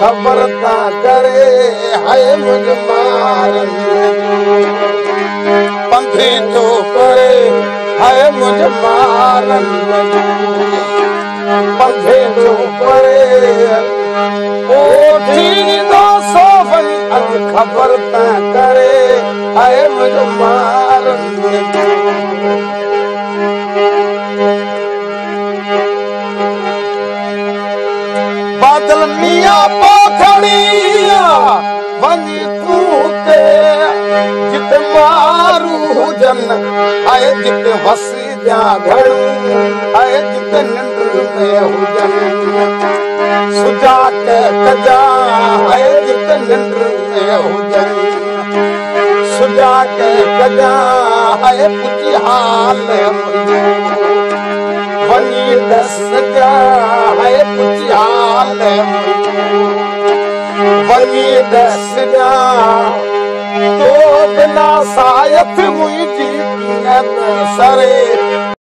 خبر ٿا ڪري پنڌي ٿو ڪري هي منهنجي مارن پنڌي ٿو ڪري سو وڃي اڄ خبر ٿا ڪري هي منهنجو مارن बादल मिया पोखड़ी वञी तूं ते जिते मारू हुजनि आहे जिते वसी जा सुजाक कजा आहे जिते निंड में हुजनि। आहे पुची हाल वञी दस منهنجي سري